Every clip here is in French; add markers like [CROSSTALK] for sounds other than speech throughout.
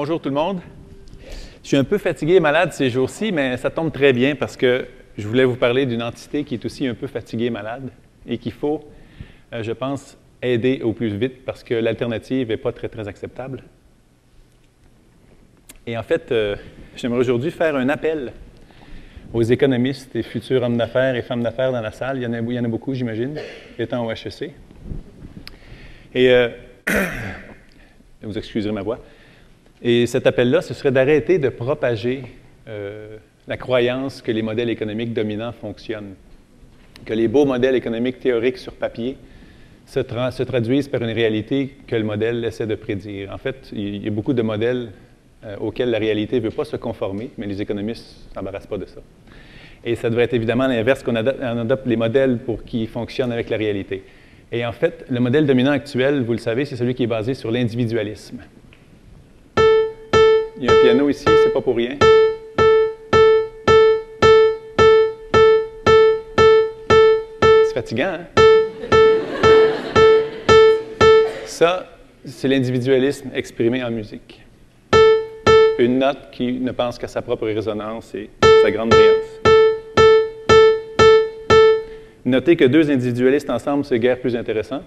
bonjour tout le monde. Je suis un peu fatigué et malade ces jours-ci, mais ça tombe très bien parce que je voulais vous parler d'une entité qui est aussi un peu fatiguée et malade et qu'il faut, euh, je pense, aider au plus vite parce que l'alternative n'est pas très, très acceptable. Et en fait, euh, j'aimerais aujourd'hui faire un appel aux économistes et futurs hommes d'affaires et femmes d'affaires dans la salle. Il y en a, beaucoup, j'imagine, étant au HEC. Et euh, [COUGHS] vous excuserez ma voix. Et cet appel-là, ce serait d'arrêter de propager euh, la croyance que les modèles économiques dominants fonctionnent, que les beaux modèles économiques théoriques sur papier se, se traduisent par une réalité que le modèle essaie de prédire. En fait, il y a beaucoup de modèles euh, auxquels la réalité ne veut pas se conformer, mais les économistes ne s'embarrassent pas de ça. Et ça devrait être évidemment l'inverse, qu'on adopte les modèles pour qu'ils fonctionnent avec la réalité. Et en fait, le modèle dominant actuel, vous le savez, c'est celui qui est basé sur l'individualisme. Il y a un piano ici, c'est pas pour rien. C'est fatigant, hein? Ça, c'est l'individualisme exprimé en musique. Une note qui ne pense qu'à sa propre résonance et sa grande brillance. Notez que deux individualistes ensemble, c'est guère plus intéressant.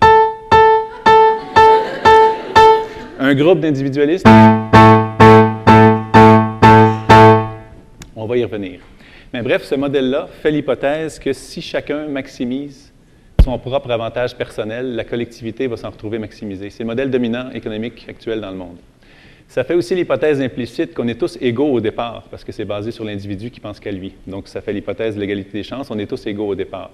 Un groupe d'individualistes On va y revenir. Mais bref, ce modèle-là fait l'hypothèse que si chacun maximise son propre avantage personnel, la collectivité va s'en retrouver maximisée. C'est le modèle dominant économique actuel dans le monde. Ça fait aussi l'hypothèse implicite qu'on est tous égaux au départ, parce que c'est basé sur l'individu qui pense qu'à lui. Donc, ça fait l'hypothèse de l'égalité des chances, on est tous égaux au départ.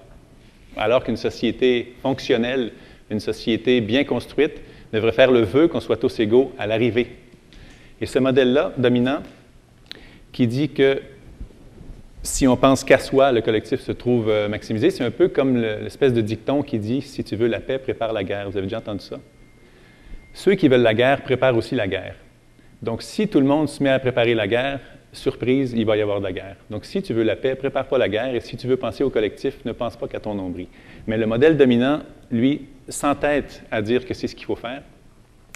Alors qu'une société fonctionnelle, une société bien construite, devrait faire le vœu qu'on soit tous égaux à l'arrivée. Et ce modèle-là, dominant, qui dit que si on pense qu'à soi, le collectif se trouve euh, maximisé. C'est un peu comme l'espèce de dicton qui dit si tu veux la paix, prépare la guerre. Vous avez déjà entendu ça? Ceux qui veulent la guerre préparent aussi la guerre. Donc, si tout le monde se met à préparer la guerre, surprise, il va y avoir de la guerre. Donc, si tu veux la paix, prépare pas la guerre. Et si tu veux penser au collectif, ne pense pas qu'à ton nombril. Mais le modèle dominant, lui, s'entête à dire que c'est ce qu'il faut faire.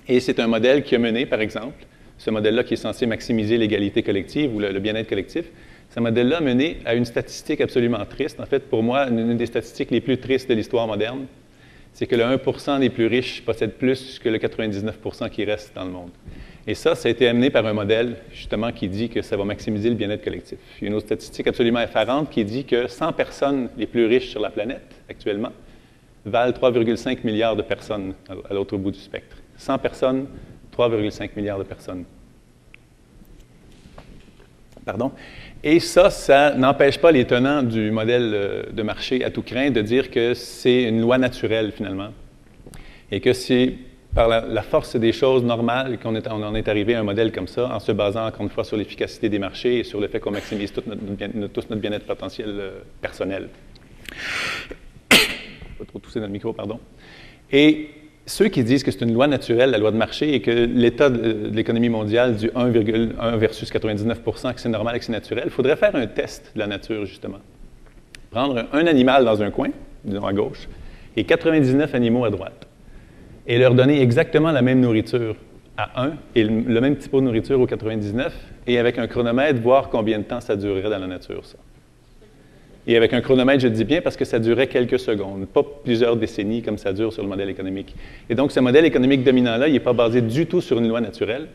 Et c'est un modèle qui a mené, par exemple, ce modèle-là qui est censé maximiser l'égalité collective ou le bien-être collectif, ce modèle-là a mené à une statistique absolument triste. En fait, pour moi, une des statistiques les plus tristes de l'histoire moderne, c'est que le 1% des plus riches possède plus que le 99% qui reste dans le monde. Et ça, ça a été amené par un modèle, justement, qui dit que ça va maximiser le bien-être collectif. Il y a une autre statistique absolument effarante qui dit que 100 personnes les plus riches sur la planète, actuellement, valent 3,5 milliards de personnes à l'autre bout du spectre. 100 personnes, 3,5 milliards de personnes. Pardon? Et ça, ça n'empêche pas les tenants du modèle euh, de marché à tout craint de dire que c'est une loi naturelle finalement et que c'est par la, force des choses normales qu'on en est arrivé à un modèle comme ça en se basant encore une fois sur l'efficacité des marchés et sur le fait qu'on maximise tout notre, tous notre bien-être potentiel euh, personnel. [COUGHS] Pas trop tousser dans le micro, pardon. Et ceux qui disent que c'est une loi naturelle, la loi de marché, et que l'état de, l'économie mondiale du 1,1 versus 99% que c'est normal et que c'est naturel, il faudrait faire un test de la nature, justement. Prendre un, animal dans un coin, disons à gauche, et 99 animaux à droite, et leur donner exactement la même nourriture à un et le, même type de nourriture au 99, et avec un chronomètre, voir combien de temps ça durerait dans la nature, ça. Et avec un chronomètre, je dis bien parce que ça durait quelques secondes, pas plusieurs décennies comme ça dure sur le modèle économique. Et donc, ce modèle économique dominant-là, il n'est pas basé du tout sur une loi naturelle.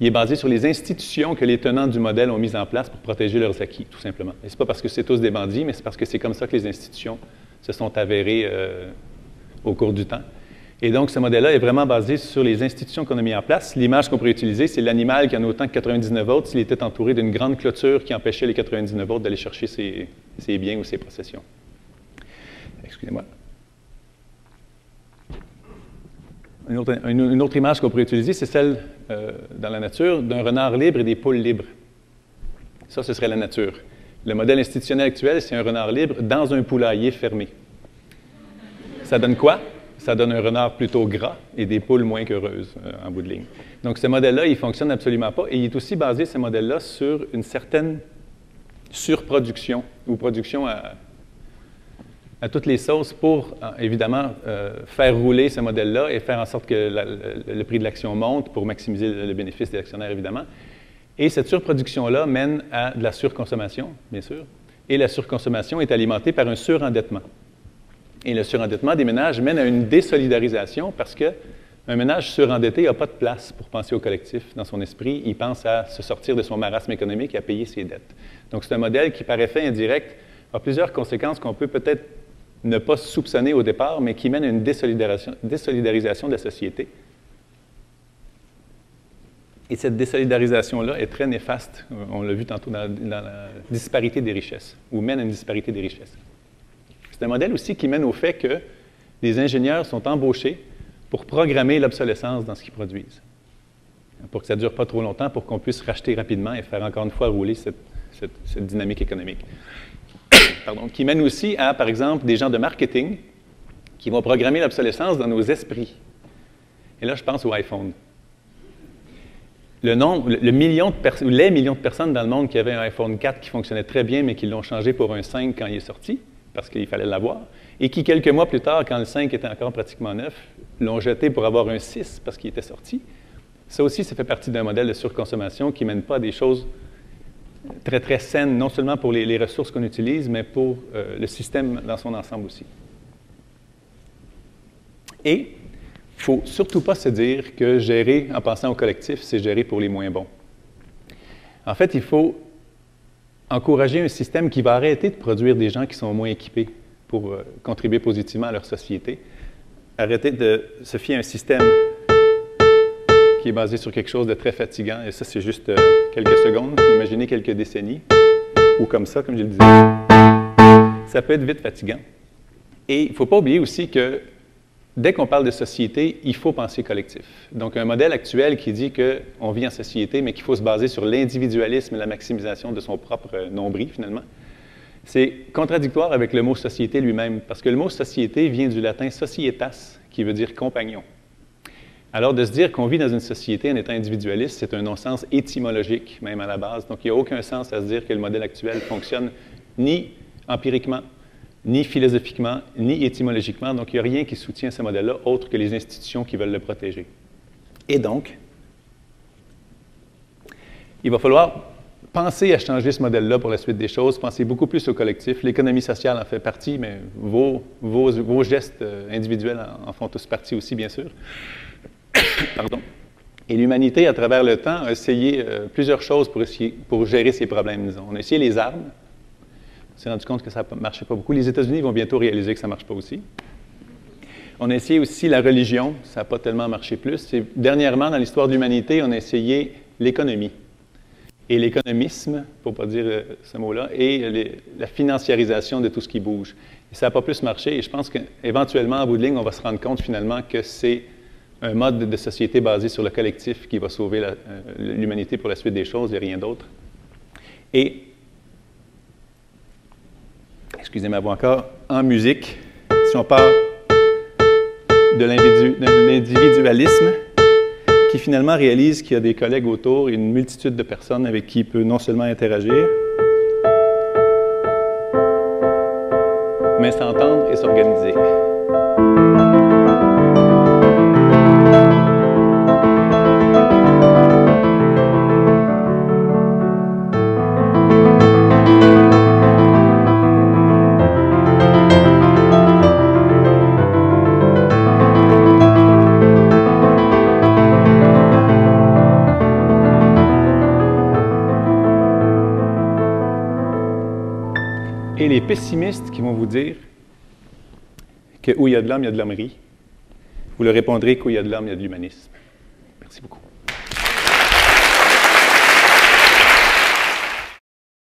Il est basé sur les institutions que les tenants du modèle ont mises en place pour protéger leurs acquis, tout simplement. Et ce n'est pas parce que c'est tous des bandits, mais c'est parce que c'est comme ça que les institutions se sont avérées euh, au cours du temps. Et donc, ce modèle-là est vraiment basé sur les institutions qu'on a mises en place. L'image qu'on pourrait utiliser, c'est l'animal qui en a autant que 99 autres s'il était entouré d'une grande clôture qui empêchait les 99 autres d'aller chercher ses, biens ou ses possessions. Excusez-moi. Une autre, image qu'on pourrait utiliser, c'est celle euh, dans la nature d'un renard libre et des poules libres. Ça, ce serait la nature. Le modèle institutionnel actuel, c'est un renard libre dans un poulailler fermé. Ça donne quoi? Ça donne un renard plutôt gras et des poules moins qu'heureuses euh, en bout de ligne. Donc ce modèle-là, il ne fonctionne absolument pas et il est aussi basé, ce modèle-là, sur une certaine surproduction ou production à, à toutes les sauces pour, euh, évidemment, euh, faire rouler ce modèle-là et faire en sorte que le, prix de l'action monte pour maximiser le, bénéfice des actionnaires, évidemment. Et cette surproduction-là mène à de la surconsommation, bien sûr. Et la surconsommation est alimentée par un surendettement. Et le surendettement des ménages mène à une désolidarisation parce que un ménage surendetté n'a pas de place pour penser au collectif dans son esprit. Il pense à se sortir de son marasme économique et à payer ses dettes. Donc, c'est un modèle qui, par effet indirect, a plusieurs conséquences qu'on peut peut-être ne pas soupçonner au départ, mais qui mène à une désolidarisation, désolidarisation de la société. Et cette désolidarisation-là est très néfaste, on l'a vu tantôt dans, la disparité des richesses, ou mène à une disparité des richesses. C'est un modèle aussi qui mène au fait que les ingénieurs sont embauchés pour programmer l'obsolescence dans ce qu'ils produisent, pour que ça ne dure pas trop longtemps, pour qu'on puisse racheter rapidement et faire encore une fois rouler cette, dynamique économique [COUGHS] pardon, qui mène aussi à, par exemple, des gens de marketing qui vont programmer l'obsolescence dans nos esprits. Et là, je pense au iPhone. Le nombre, le, million de les millions de personnes dans le monde qui avaient un iPhone 4 qui fonctionnait très bien, mais qui l'ont changé pour un 5 quand il est sorti, parce qu'il fallait l'avoir, et qui, quelques mois plus tard, quand le 5 était encore pratiquement neuf, l'ont jeté pour avoir un 6 parce qu'il était sorti. Ça aussi, ça fait partie d'un modèle de surconsommation qui ne mène pas à des choses très, très saine, non seulement pour les, ressources qu'on utilise, mais pour euh, le système dans son ensemble aussi. Et il ne faut surtout pas se dire que gérer en pensant au collectif, c'est gérer pour les moins bons. En fait, il faut encourager un système qui va arrêter de produire des gens qui sont moins équipés pour euh, contribuer positivement à leur société. Arrêter de se fier à un système qui est basé sur quelque chose de très fatigant. Et ça, c'est juste euh, quelques secondes. Imaginez quelques décennies. Ou comme ça, comme je le disais. Ça peut être vite fatigant. Et il ne faut pas oublier aussi que dès qu'on parle de société, il faut penser collectif. Donc, un modèle actuel qui dit qu'on vit en société, mais qu'il faut se baser sur l'individualisme et la maximisation de son propre nombril, finalement, c'est contradictoire avec le mot société lui-même, parce que le mot société vient du latin societas, qui veut dire compagnon. Alors, de se dire qu'on vit dans une société en étant individualiste, c'est un non-sens étymologique, même à la base. Donc, il n'y a aucun sens à se dire que le modèle actuel fonctionne ni empiriquement, ni philosophiquement, ni étymologiquement. Donc, il n'y a rien qui soutient ce modèle-là, autre que les institutions qui veulent le protéger. Et donc, il va falloir penser à changer ce modèle-là pour la suite des choses, penser beaucoup plus au collectif. L'économie sociale en fait partie, mais vos, gestes euh, individuels en font tous partie aussi, bien sûr. [COUGHS] Pardon. Et l'humanité, à travers le temps, a essayé euh, plusieurs choses pour, pour gérer ces problèmes. On a essayé les armes. On s'est rendu compte que ça ne marchait pas beaucoup. Les États-Unis vont bientôt réaliser que ça ne marche pas aussi. On a essayé aussi la religion. Ça n'a pas tellement marché plus. Et dernièrement, dans l'histoire de l'humanité, on a essayé l'économie. Et l'économisme, pour ne pas dire euh, ce mot-là, et la financiarisation de tout ce qui bouge. Et ça n'a pas plus marché. Et je pense qu'éventuellement, en bout de ligne, on va se rendre compte finalement que c'est un mode de société basé sur le collectif qui va sauver euh, l'humanité pour la suite des choses et rien d'autre. Et, excusez ma voix encore, en musique, si on part de l'individualisme, qui finalement réalise qu'il y a des collègues autour et une multitude de personnes avec qui il peut non seulement interagir, mais s'entendre et s'organiser. Pessimistes qui vont vous dire que où il y a de l'homme, il y a de l'hommerie, vous leur répondrez qu'où il y a de l'homme, il y a de l'humanisme. Merci beaucoup.